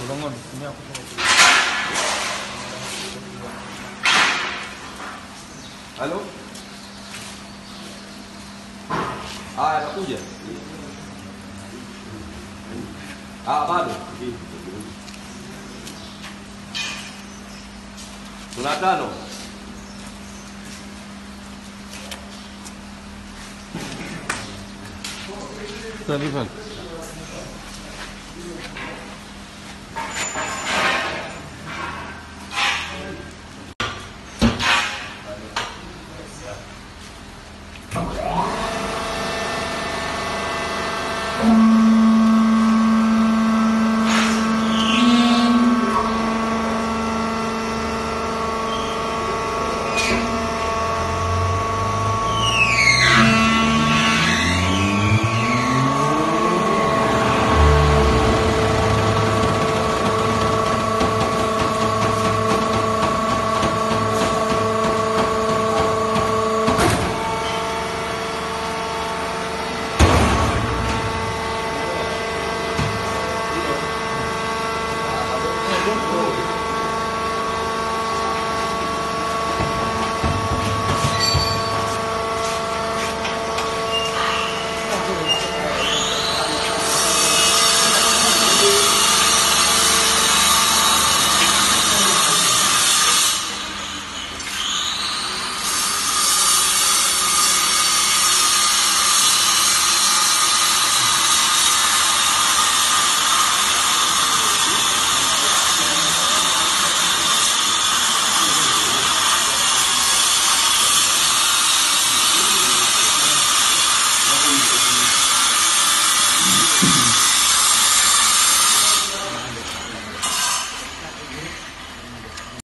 Golongan ini aku. Halo? Ah, anakuja. Ah, bado. Kuna tano. Taarifa. Thank you.